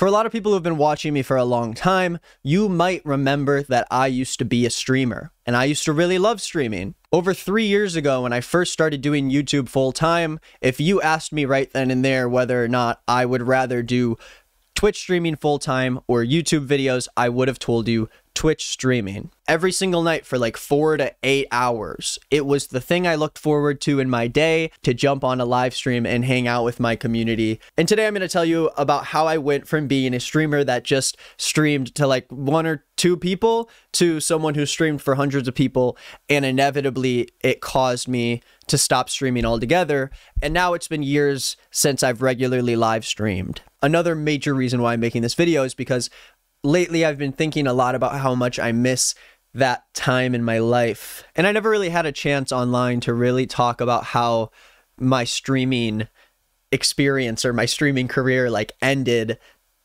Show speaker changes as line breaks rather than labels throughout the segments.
For a lot of people who've been watching me for a long time, you might remember that I used to be a streamer and I used to really love streaming. Over three years ago, when I first started doing YouTube full time, if you asked me right then and there whether or not I would rather do Twitch streaming full time or YouTube videos, I would have told you Twitch streaming every single night for like four to eight hours. It was the thing I looked forward to in my day to jump on a live stream and hang out with my community. And today I'm going to tell you about how I went from being a streamer that just streamed to like one or two people to someone who streamed for hundreds of people. And inevitably, it caused me to stop streaming altogether. And now it's been years since I've regularly live streamed. Another major reason why I'm making this video is because lately I've been thinking a lot about how much I miss that time in my life. And I never really had a chance online to really talk about how my streaming experience or my streaming career like ended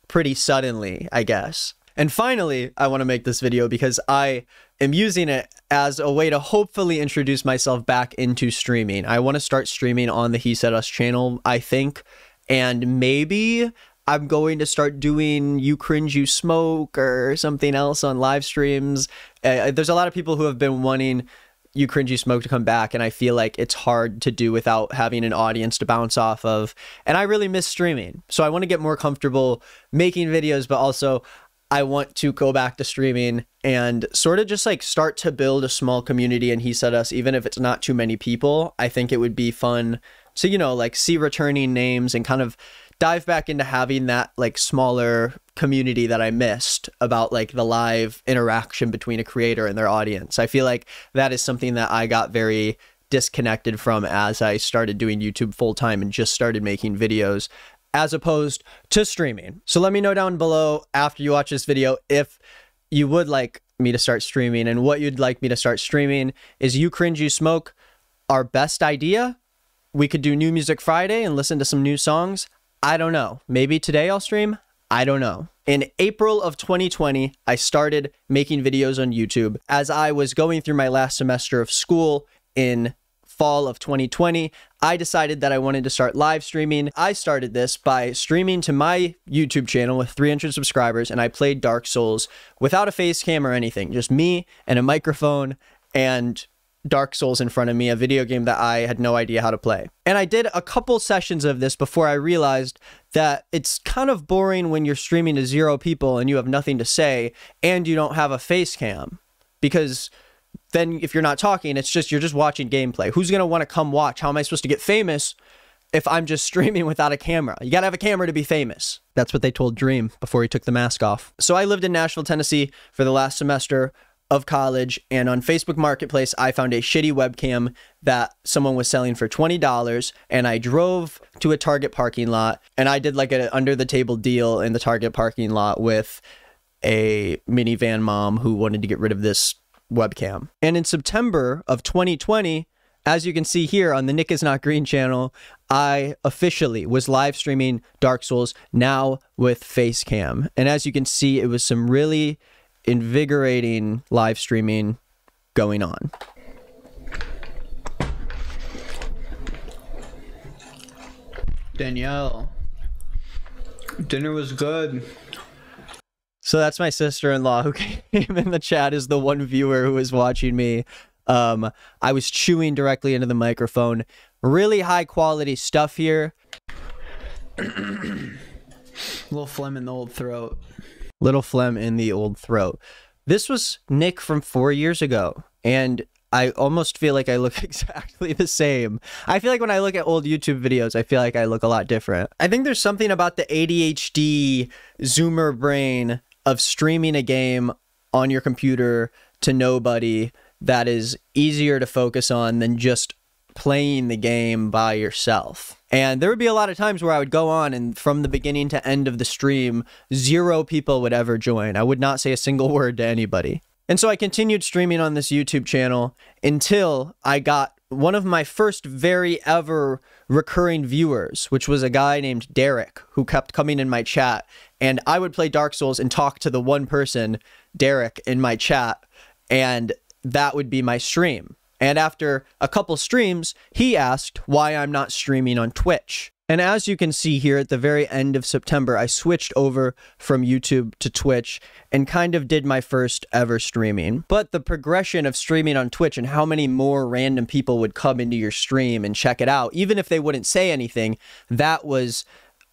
pretty suddenly, I guess. And finally, I want to make this video because I am using it as a way to hopefully introduce myself back into streaming. I want to start streaming on the He Said Us channel, I think, and maybe I'm going to start doing You Cringe You Smoke or something else on live streams. Uh, there's a lot of people who have been wanting You Cringe You Smoke to come back, and I feel like it's hard to do without having an audience to bounce off of. And I really miss streaming. So I want to get more comfortable making videos, but also I want to go back to streaming and sort of just like start to build a small community. And he said us, even if it's not too many people, I think it would be fun to, you know, like see returning names and kind of dive back into having that like smaller community that I missed about like the live interaction between a creator and their audience. I feel like that is something that I got very disconnected from as I started doing YouTube full time and just started making videos as opposed to streaming. So let me know down below after you watch this video if you would like me to start streaming and what you'd like me to start streaming. Is You Cringe You Smoke our best idea? We could do New Music Friday and listen to some new songs. I don't know. Maybe today I'll stream. I don't know. In April of 2020, I started making videos on YouTube as I was going through my last semester of school in fall of 2020. I decided that I wanted to start live streaming. I started this by streaming to my YouTube channel with 300 subscribers and I played Dark Souls without a face cam or anything, just me and a microphone and Dark Souls in front of me, a video game that I had no idea how to play. And I did a couple sessions of this before I realized that it's kind of boring when you're streaming to zero people and you have nothing to say and you don't have a face cam because then if you're not talking, it's just you're just watching gameplay. Who's going to want to come watch? How am I supposed to get famous if I'm just streaming without a camera? You got to have a camera to be famous. That's what they told Dream before he took the mask off. So I lived in Nashville, Tennessee for the last semester of college and on Facebook Marketplace I found a shitty webcam that someone was selling for $20 and I drove to a Target parking lot and I did like an under the table deal in the Target parking lot with a minivan mom who wanted to get rid of this webcam. And in September of 2020, as you can see here on the Nick is Not Green channel, I officially was live streaming Dark Souls now with Facecam. And as you can see, it was some really invigorating live streaming going on.
Danielle, dinner was good.
So that's my sister-in-law who came in the chat is the one viewer who was watching me. Um, I was chewing directly into the microphone. Really high quality stuff here.
little phlegm in the old throat.
Little phlegm in the old throat. This was Nick from four years ago, and I almost feel like I look exactly the same. I feel like when I look at old YouTube videos, I feel like I look a lot different. I think there's something about the ADHD zoomer brain of streaming a game on your computer to nobody that is easier to focus on than just playing the game by yourself. And there would be a lot of times where I would go on and from the beginning to end of the stream, zero people would ever join. I would not say a single word to anybody. And so I continued streaming on this YouTube channel until I got one of my first very ever recurring viewers, which was a guy named Derek who kept coming in my chat. And I would play Dark Souls and talk to the one person, Derek, in my chat. And that would be my stream. And after a couple streams, he asked why I'm not streaming on Twitch. And as you can see here at the very end of September, I switched over from YouTube to Twitch and kind of did my first ever streaming. But the progression of streaming on Twitch and how many more random people would come into your stream and check it out, even if they wouldn't say anything, that was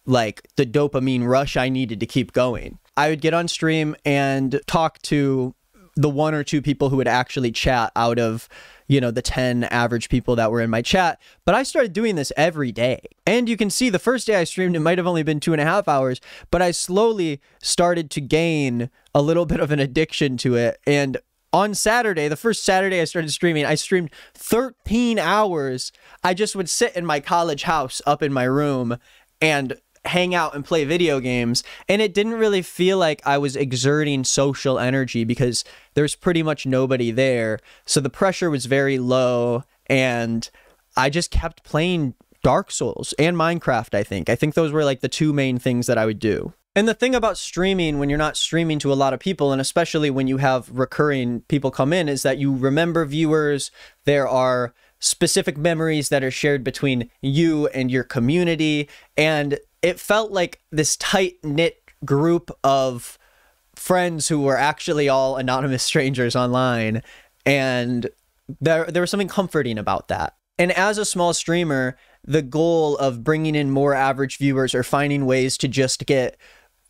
like the dopamine rush I needed to keep going. I would get on stream and talk to the one or two people who would actually chat out of you know, the 10 average people that were in my chat. But I started doing this every day. And you can see the first day I streamed, it might have only been two and a half hours, but I slowly started to gain a little bit of an addiction to it. And on Saturday, the first Saturday I started streaming, I streamed 13 hours. I just would sit in my college house up in my room and hang out and play video games. And it didn't really feel like I was exerting social energy because there's pretty much nobody there. So the pressure was very low. And I just kept playing Dark Souls and Minecraft, I think. I think those were like the two main things that I would do. And the thing about streaming when you're not streaming to a lot of people, and especially when you have recurring people come in, is that you remember viewers. There are specific memories that are shared between you and your community. And it felt like this tight knit group of friends who were actually all anonymous strangers online. And there there was something comforting about that. And as a small streamer the goal of bringing in more average viewers or finding ways to just get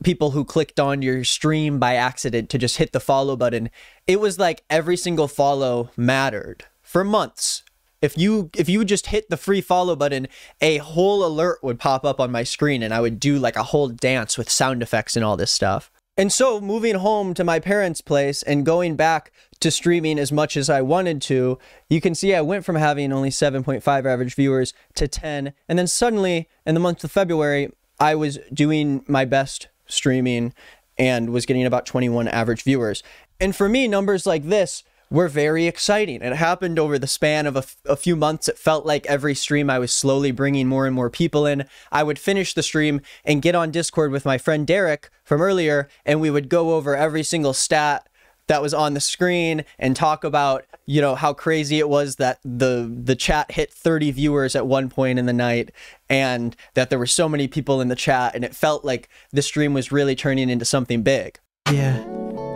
people who clicked on your stream by accident to just hit the follow button it was like every single follow mattered for months if you if you just hit the free follow button, a whole alert would pop up on my screen and I would do like a whole dance with sound effects and all this stuff. And so moving home to my parents' place and going back to streaming as much as I wanted to, you can see I went from having only 7.5 average viewers to 10. And then suddenly in the month of February, I was doing my best streaming and was getting about 21 average viewers. And for me, numbers like this were very exciting. It happened over the span of a, a, few months. It felt like every stream I was slowly bringing more and more people in. I would finish the stream and get on Discord with my friend Derek from earlier, and we would go over every single stat that was on the screen and talk about you know how crazy it was that the the chat hit 30 viewers at one point in the night and that there were so many people in the chat and it felt like the stream was really turning into something big
yeah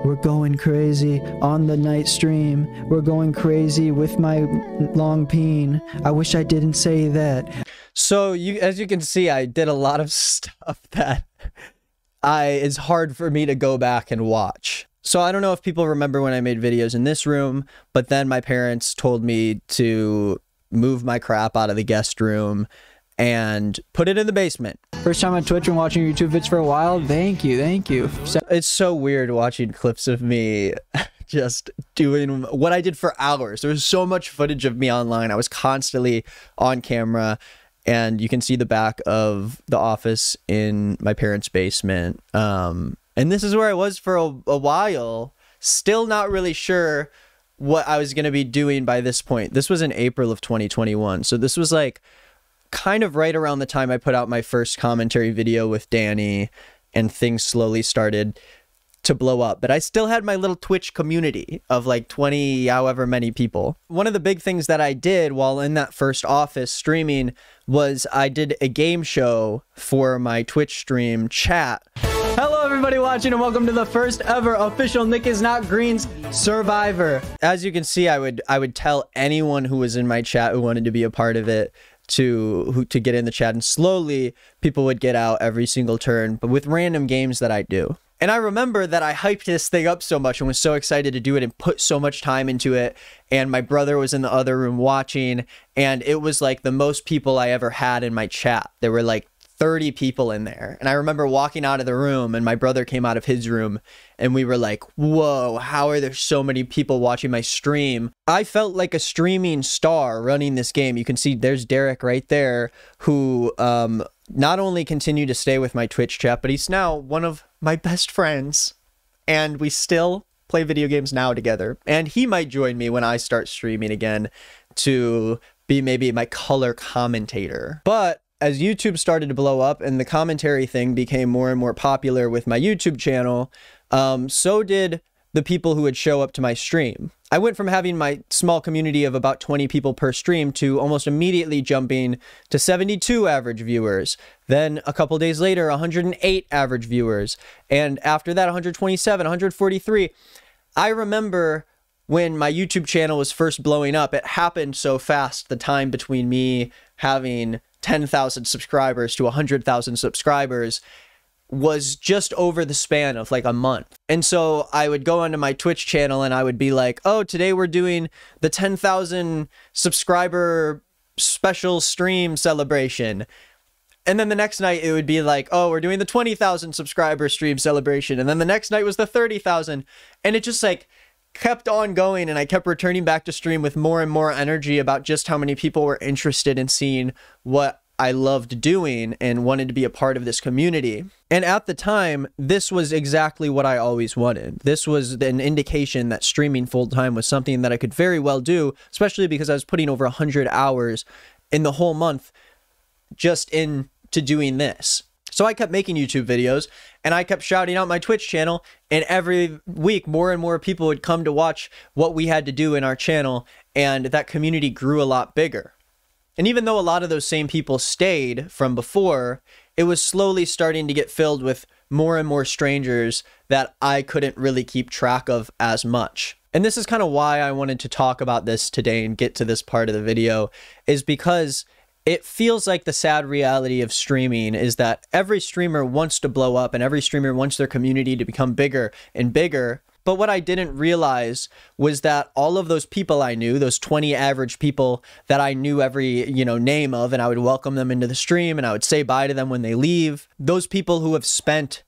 we're going crazy on the night stream. We're going crazy with my long peen. I wish I didn't say that.
So you as you can see, I did a lot of stuff that I it's hard for me to go back and watch. So I don't know if people remember when I made videos in this room, but then my parents told me to move my crap out of the guest room and put it in the basement.
First time on Twitch and watching YouTube vids for a while. Thank you, thank you.
So it's so weird watching clips of me just doing what I did for hours. There was so much footage of me online. I was constantly on camera and you can see the back of the office in my parents' basement. Um, and this is where I was for a, a while, still not really sure what I was going to be doing by this point. This was in April of 2021. So this was like kind of right around the time I put out my first commentary video with Danny and things slowly started to blow up. But I still had my little Twitch community of like 20, however many people. One of the big things that I did while in that first office streaming was I did a game show for my Twitch stream chat.
Hello, everybody watching, and welcome to the first ever official Nick is Not Green's Survivor.
As you can see, I would I would tell anyone who was in my chat who wanted to be a part of it to who to get in the chat and slowly people would get out every single turn but with random games that I do. And I remember that I hyped this thing up so much and was so excited to do it and put so much time into it. And my brother was in the other room watching, and it was like the most people I ever had in my chat. There were like 30 people in there. And I remember walking out of the room and my brother came out of his room and we were like, whoa, how are there so many people watching my stream? I felt like a streaming star running this game. You can see there's Derek right there who um, not only continued to stay with my Twitch chat, but he's now one of my best friends. And we still play video games now together. And he might join me when I start streaming again to be maybe my color commentator. But as YouTube started to blow up and the commentary thing became more and more popular with my YouTube channel, um, so did the people who would show up to my stream. I went from having my small community of about 20 people per stream to almost immediately jumping to 72 average viewers. Then a couple days later, 108 average viewers. And after that, 127, 143. I remember when my YouTube channel was first blowing up, it happened so fast. The time between me having 10,000 subscribers to 100,000 subscribers was just over the span of like a month. And so I would go onto my Twitch channel and I would be like, oh, today we're doing the 10,000 subscriber special stream celebration. And then the next night it would be like, oh, we're doing the 20,000 subscriber stream celebration. And then the next night was the 30,000. And it just like kept on going. And I kept returning back to stream with more and more energy about just how many people were interested in seeing what I loved doing and wanted to be a part of this community. And at the time, this was exactly what I always wanted. This was an indication that streaming full time was something that I could very well do, especially because I was putting over 100 hours in the whole month just into doing this. So I kept making YouTube videos and I kept shouting out my Twitch channel. And every week, more and more people would come to watch what we had to do in our channel. And that community grew a lot bigger. And even though a lot of those same people stayed from before, it was slowly starting to get filled with more and more strangers that I couldn't really keep track of as much. And this is kind of why I wanted to talk about this today and get to this part of the video, is because it feels like the sad reality of streaming is that every streamer wants to blow up and every streamer wants their community to become bigger and bigger. But what I didn't realize was that all of those people I knew, those 20 average people that I knew every, you know, name of, and I would welcome them into the stream and I would say bye to them when they leave, those people who have spent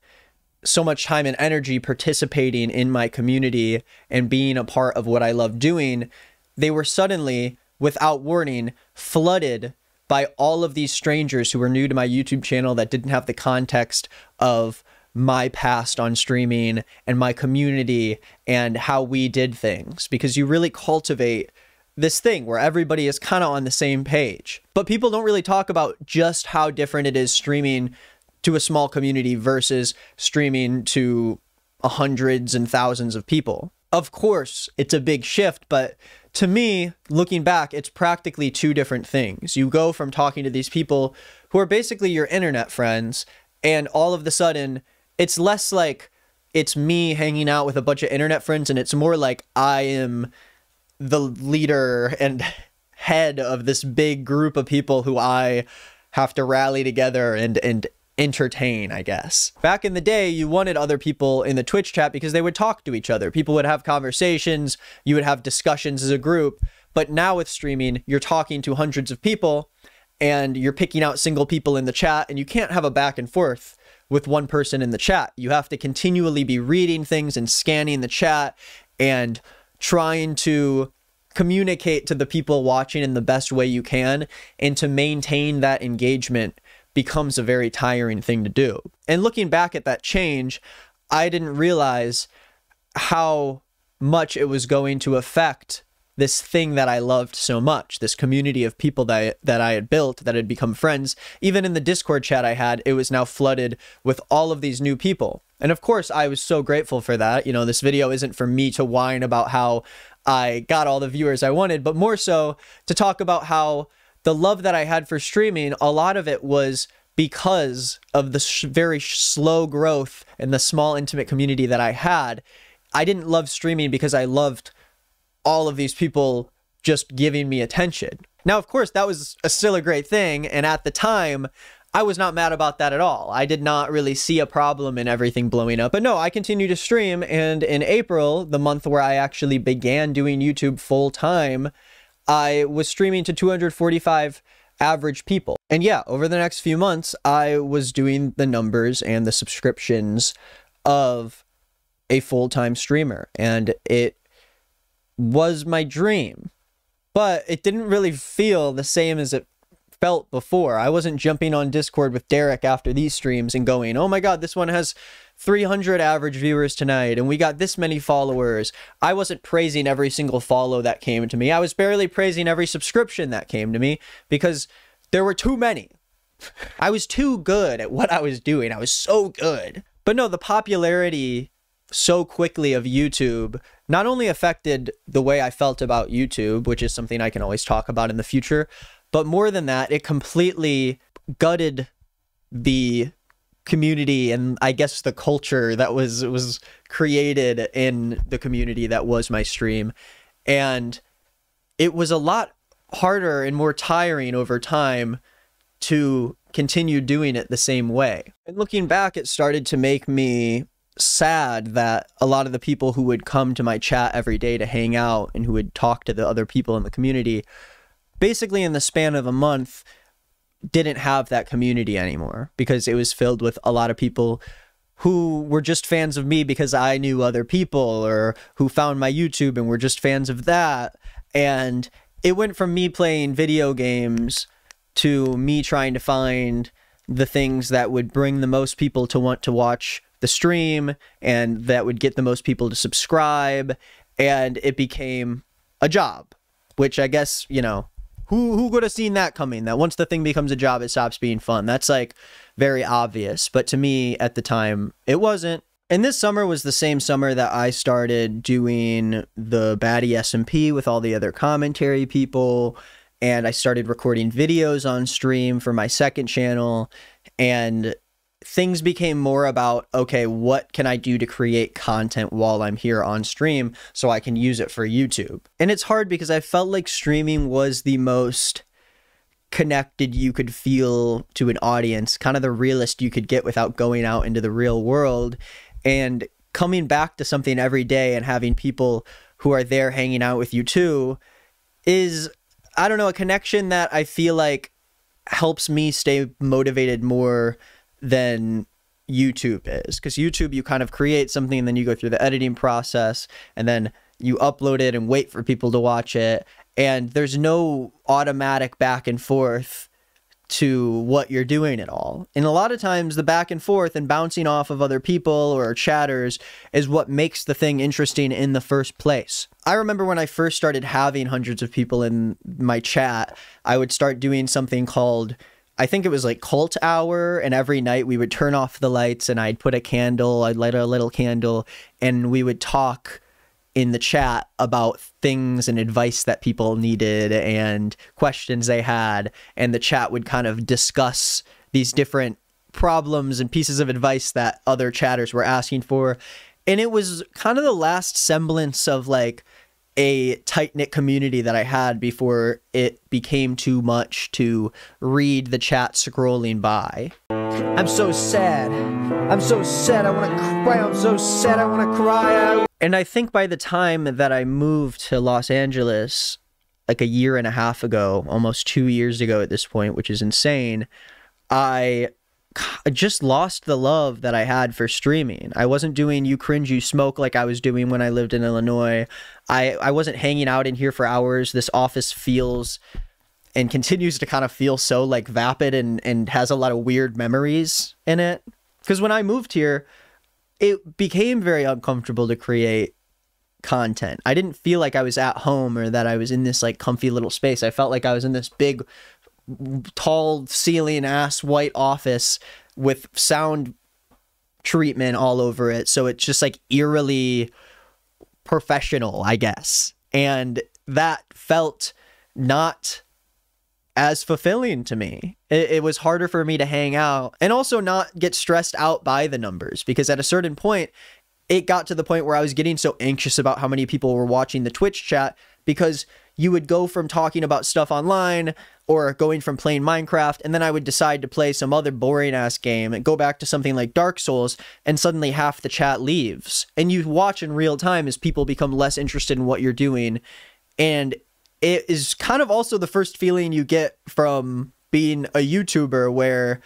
so much time and energy participating in my community and being a part of what I love doing, they were suddenly, without warning, flooded by all of these strangers who were new to my YouTube channel that didn't have the context of my past on streaming and my community and how we did things because you really cultivate this thing where everybody is kind of on the same page. But people don't really talk about just how different it is streaming to a small community versus streaming to hundreds and thousands of people. Of course, it's a big shift, but to me, looking back, it's practically two different things. You go from talking to these people who are basically your internet friends, and all of the sudden, it's less like it's me hanging out with a bunch of internet friends and it's more like I am the leader and head of this big group of people who I have to rally together and and entertain, I guess. Back in the day, you wanted other people in the Twitch chat because they would talk to each other. People would have conversations, you would have discussions as a group. But now with streaming, you're talking to hundreds of people and you're picking out single people in the chat and you can't have a back and forth with one person in the chat. You have to continually be reading things and scanning the chat and trying to communicate to the people watching in the best way you can and to maintain that engagement becomes a very tiring thing to do. And looking back at that change, I didn't realize how much it was going to affect this thing that I loved so much, this community of people that I, that I had built that had become friends. Even in the Discord chat I had, it was now flooded with all of these new people. And of course, I was so grateful for that. You know, this video isn't for me to whine about how I got all the viewers I wanted, but more so to talk about how the love that I had for streaming, a lot of it was because of the very slow growth and the small intimate community that I had. I didn't love streaming because I loved all of these people just giving me attention. Now, of course, that was a, still a great thing. And at the time, I was not mad about that at all. I did not really see a problem in everything blowing up. But no, I continued to stream. And in April, the month where I actually began doing YouTube full time, I was streaming to 245 average people. And yeah, over the next few months, I was doing the numbers and the subscriptions of a full time streamer. And it was my dream. But it didn't really feel the same as it felt before. I wasn't jumping on Discord with Derek after these streams and going, oh my god, this one has 300 average viewers tonight and we got this many followers. I wasn't praising every single follow that came to me. I was barely praising every subscription that came to me because there were too many. I was too good at what I was doing. I was so good. But no, the popularity so quickly of YouTube not only affected the way I felt about YouTube, which is something I can always talk about in the future, but more than that, it completely gutted the community and I guess the culture that was was created in the community that was my stream. And it was a lot harder and more tiring over time to continue doing it the same way. And looking back, it started to make me sad that a lot of the people who would come to my chat every day to hang out and who would talk to the other people in the community, basically in the span of a month, didn't have that community anymore because it was filled with a lot of people who were just fans of me because I knew other people or who found my YouTube and were just fans of that. And it went from me playing video games to me trying to find the things that would bring the most people to want to watch the stream and that would get the most people to subscribe. And it became a job, which I guess, you know, who who could have seen that coming? That once the thing becomes a job, it stops being fun. That's like very obvious. But to me at the time, it wasn't. And this summer was the same summer that I started doing the Baddie SMP with all the other commentary people. And I started recording videos on stream for my second channel. And things became more about okay, what can I do to create content while I'm here on stream so I can use it for YouTube? And it's hard because I felt like streaming was the most connected you could feel to an audience, kind of the realest you could get without going out into the real world. And coming back to something every day and having people who are there hanging out with you too is, I don't know, a connection that I feel like helps me stay motivated more than YouTube is. Because YouTube, you kind of create something and then you go through the editing process and then you upload it and wait for people to watch it. And there's no automatic back and forth to what you're doing at all. And a lot of times, the back and forth and bouncing off of other people or chatters is what makes the thing interesting in the first place. I remember when I first started having hundreds of people in my chat, I would start doing something called I think it was like cult hour, and every night we would turn off the lights and I'd put a candle, I'd light a little candle, and we would talk in the chat about things and advice that people needed and questions they had. And the chat would kind of discuss these different problems and pieces of advice that other chatters were asking for. And it was kind of the last semblance of like, a tight knit community that I had before it became too much to read the chat scrolling by. I'm so sad. I'm so sad. I want to cry. I'm so sad. I want to cry. And I think by the time that I moved to Los Angeles, like a year and a half ago, almost two years ago at this point, which is insane, I I just lost the love that I had for streaming. I wasn't doing you cringe, you smoke like I was doing when I lived in Illinois. I, I wasn't hanging out in here for hours. This office feels and continues to kind of feel so like vapid and, and has a lot of weird memories in it. Because when I moved here, it became very uncomfortable to create content. I didn't feel like I was at home or that I was in this like comfy little space. I felt like I was in this big tall ceiling ass white office with sound treatment all over it. So it's just like eerily professional, I guess. And that felt not as fulfilling to me. It, it, was harder for me to hang out and also not get stressed out by the numbers because at a certain point, it got to the point where I was getting so anxious about how many people were watching the Twitch chat because you would go from talking about stuff online or going from playing Minecraft, and then I would decide to play some other boring ass game and go back to something like Dark Souls, and suddenly half the chat leaves. And you watch in real time as people become less interested in what you're doing. And it is kind of also the first feeling you get from being a YouTuber where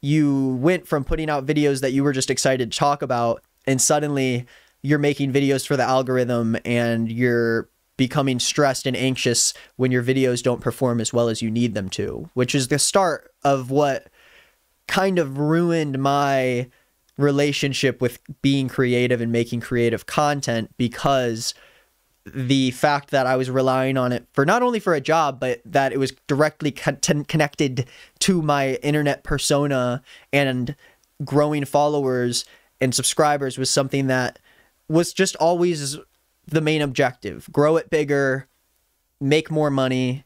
you went from putting out videos that you were just excited to talk about, and suddenly you're making videos for the algorithm and you're becoming stressed and anxious when your videos don't perform as well as you need them to, which is the start of what kind of ruined my relationship with being creative and making creative content because the fact that I was relying on it for not only for a job, but that it was directly con- connected to my internet persona and growing followers and subscribers was something that was just always the main objective grow it bigger, make more money,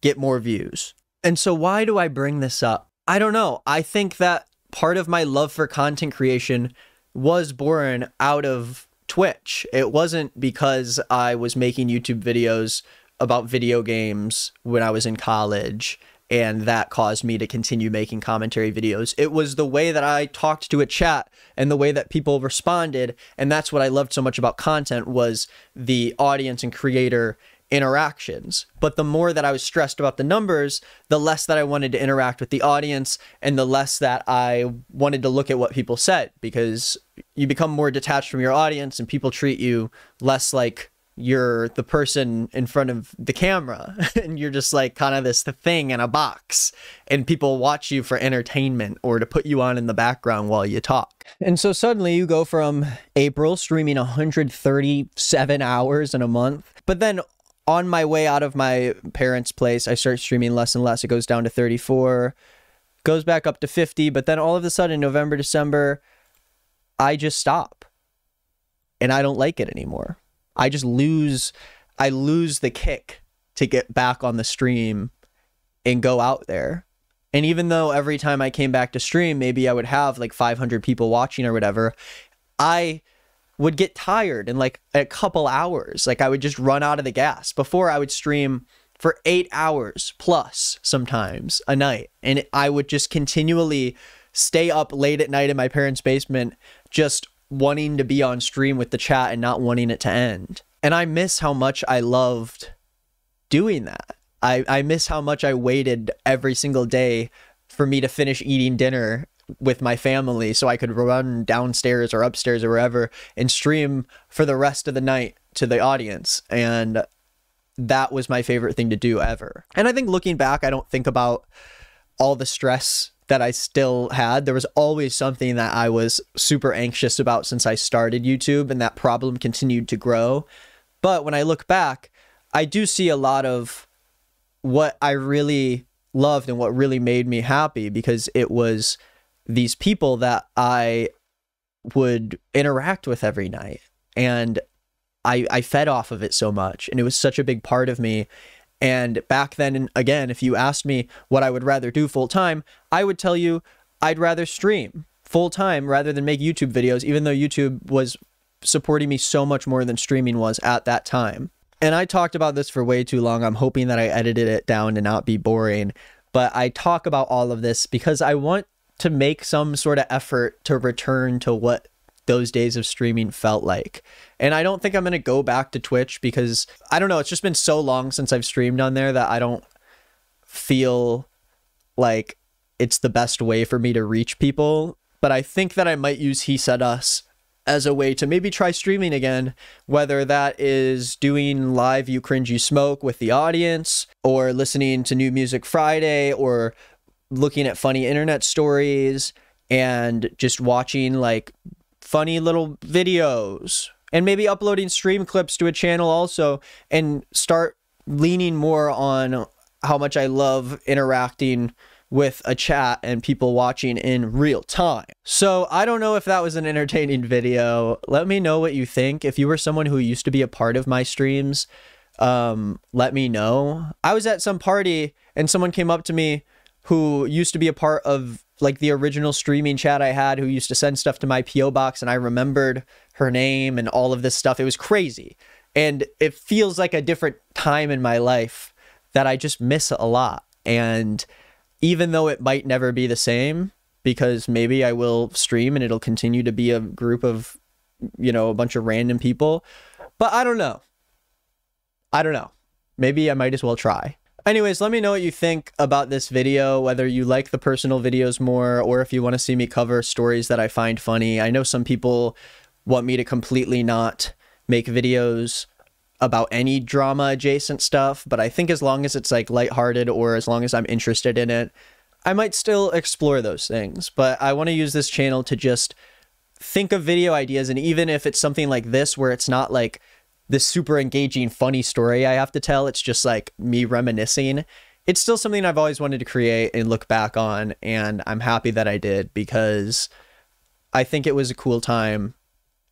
get more views. And so, why do I bring this up? I don't know. I think that part of my love for content creation was born out of Twitch. It wasn't because I was making YouTube videos about video games when I was in college and that caused me to continue making commentary videos. It was the way that I talked to a chat and the way that people responded and that's what I loved so much about content was the audience and creator interactions. But the more that I was stressed about the numbers, the less that I wanted to interact with the audience and the less that I wanted to look at what people said because you become more detached from your audience and people treat you less like you're the person in front of the camera and you're just like kind of this the thing in a box and people watch you for entertainment or to put you on in the background while you talk. And so suddenly you go from April streaming 137 hours in a month, but then on my way out of my parents' place, I start streaming less and less. It goes down to 34, goes back up to 50, but then all of a sudden, November, December, I just stop. And I don't like it anymore. I just lose I lose the kick to get back on the stream and go out there. And even though every time I came back to stream, maybe I would have like 500 people watching or whatever, I would get tired in like a couple hours. Like I would just run out of the gas. Before I would stream for eight hours plus sometimes a night. And I would just continually stay up late at night in my parents' basement, just wanting to be on stream with the chat and not wanting it to end. And I miss how much I loved doing that. I, I miss how much I waited every single day for me to finish eating dinner with my family so I could run downstairs or upstairs or wherever and stream for the rest of the night to the audience. And that was my favorite thing to do ever. And I think looking back, I don't think about all the stress that I still had. There was always something that I was super anxious about since I started YouTube, and that problem continued to grow. But when I look back, I do see a lot of what I really loved and what really made me happy because it was these people that I would interact with every night. And I, I fed off of it so much. And it was such a big part of me. And back then, again, if you asked me what I would rather do full time, I would tell you I'd rather stream full time rather than make YouTube videos, even though YouTube was supporting me so much more than streaming was at that time. And I talked about this for way too long. I'm hoping that I edited it down to not be boring. But I talk about all of this because I want to make some sort of effort to return to what those days of streaming felt like. And I don't think I'm going to go back to Twitch because I don't know, it's just been so long since I've streamed on there that I don't feel like it's the best way for me to reach people. But I think that I might use He Said Us as a way to maybe try streaming again, whether that is doing live You Cringe You Smoke with the audience, or listening to New Music Friday, or looking at funny internet stories and just watching like funny little videos and maybe uploading stream clips to a channel also and start leaning more on how much I love interacting with a chat and people watching in real time. So I don't know if that was an entertaining video. Let me know what you think. If you were someone who used to be a part of my streams, um, let me know. I was at some party and someone came up to me who used to be a part of like the original streaming chat I had, who used to send stuff to my PO box, and I remembered her name and all of this stuff. It was crazy, and it feels like a different time in my life that I just miss a lot. And even though it might never be the same, because maybe I will stream and it'll continue to be a group of, you know, a bunch of random people, but I don't know. I don't know. Maybe I might as well try. Anyways, let me know what you think about this video, whether you like the personal videos more or if you want to see me cover stories that I find funny. I know some people want me to completely not make videos about any drama adjacent stuff, but I think as long as it's like lighthearted or as long as I'm interested in it, I might still explore those things. But I want to use this channel to just think of video ideas and even if it's something like this where it's not like this super engaging, funny story I have to tell. It's just like me reminiscing. It's still something I've always wanted to create and look back on. And I'm happy that I did because I think it was a cool time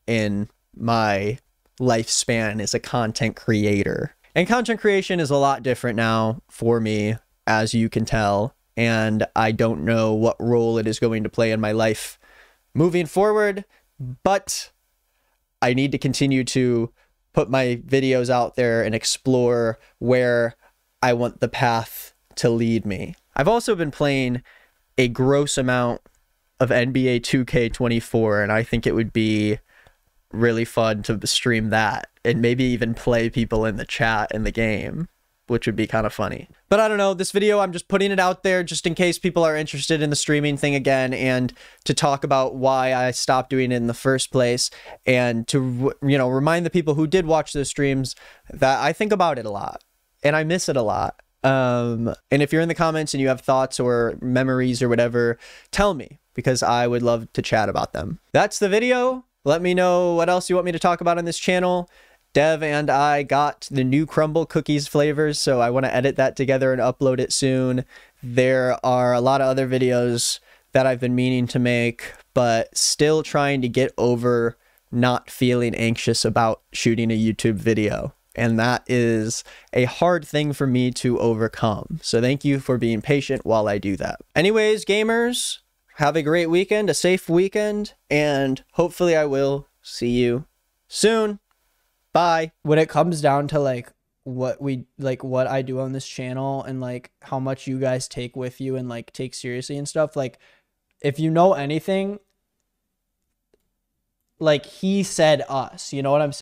in my lifespan as a content creator. And content creation is a lot different now for me, as you can tell. And I don't know what role it is going to play in my life moving forward, but I need to continue to put my videos out there and explore where I want the path to lead me. I've also been playing a gross amount of NBA 2K24, and I think it would be really fun to stream that and maybe even play people in the chat in the game which would be kind of funny. But I don't know, this video, I'm just putting it out there just in case people are interested in the streaming thing again and to talk about why I stopped doing it in the first place and to, you know, remind the people who did watch those streams that I think about it a lot and I miss it a lot. Um, and if you're in the comments and you have thoughts or memories or whatever, tell me because I would love to chat about them. That's the video. Let me know what else you want me to talk about on this channel. Dev and I got the new Crumbl cookies flavors, so I want to edit that together and upload it soon. There are a lot of other videos that I've been meaning to make, but still trying to get over not feeling anxious about shooting a YouTube video. And that is a hard thing for me to overcome. So thank you for being patient while I do that. Anyways, gamers, have a great weekend, a safe weekend, and hopefully I will see you soon. Bye.
When it comes down to like what we like what I do on this channel and like how much you guys take with you and like take seriously and stuff, like if you know anything, like he said us, you know what I'm saying?